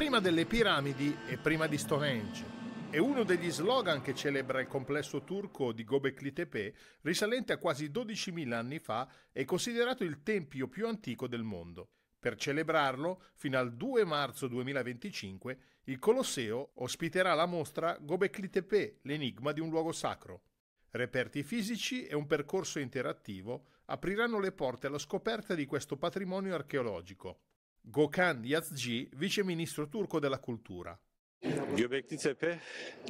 Prima delle piramidi e prima di Stonehenge. È uno degli slogan che celebra il complesso turco di Göbekli Tepe, risalente a quasi 12.000 anni fa e considerato il tempio più antico del mondo. Per celebrarlo, fino al 2 marzo 2025, il Colosseo ospiterà la mostra Göbekli Tepe, l'enigma di un luogo sacro. Reperti fisici e un percorso interattivo apriranno le porte alla scoperta di questo patrimonio archeologico. Gökhan Yazgi, vice ministro turco della cultura. Göbekli Tepe,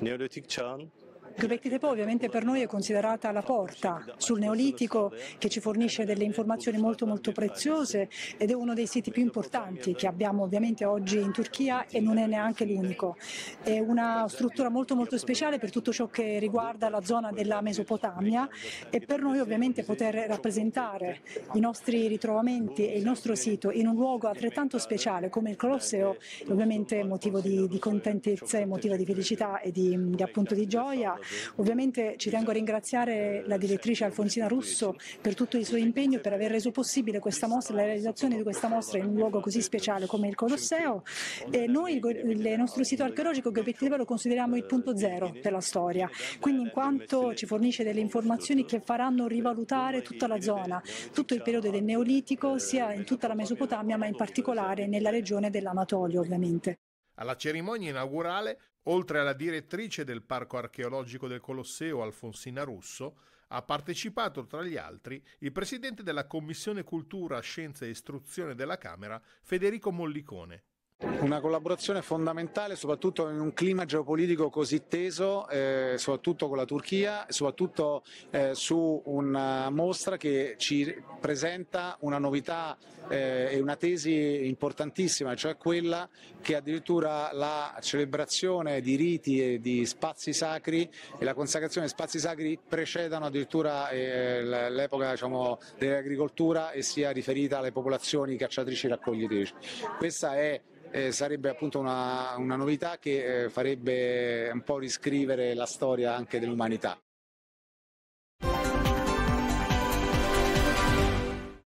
Neolitik çağın Göbekli Tepe ovviamente per noi è considerata la porta sul Neolitico che ci fornisce delle informazioni molto molto preziose ed è uno dei siti più importanti che abbiamo ovviamente oggi in Turchia e non è neanche l'unico. È una struttura molto molto speciale per tutto ciò che riguarda la zona della Mesopotamia e per noi ovviamente poter rappresentare i nostri ritrovamenti e il nostro sito in un luogo altrettanto speciale come il Colosseo è ovviamente motivo di, di contentezza motivo di felicità e di, di appunto di gioia Ovviamente ci tengo a ringraziare la direttrice Alfonsina Russo per tutto il suo impegno per aver reso possibile questa mostra, la realizzazione di questa mostra in un luogo così speciale come il Colosseo e noi il nostro sito archeologico Göbekli lo consideriamo il punto zero della storia, quindi in quanto ci fornisce delle informazioni che faranno rivalutare tutta la zona, tutto il periodo del Neolitico sia in tutta la Mesopotamia ma in particolare nella regione dell'Anatolio ovviamente. Alla cerimonia inaugurale, oltre alla direttrice del Parco archeologico del Colosseo Alfonsina Russo, ha partecipato tra gli altri il presidente della Commissione Cultura, Scienza e Istruzione della Camera, Federico Mollicone. Una collaborazione fondamentale soprattutto in un clima geopolitico così teso, eh, soprattutto con la Turchia, soprattutto eh, su una mostra che ci presenta una novità eh, e una tesi importantissima, cioè quella che addirittura la celebrazione di riti e di spazi sacri e la consacrazione di spazi sacri precedano addirittura eh, l'epoca diciamo, dell'agricoltura e sia riferita alle popolazioni cacciatrici e raccoglitrici. Questa è eh, sarebbe appunto una, una novità che eh, farebbe un po' riscrivere la storia anche dell'umanità.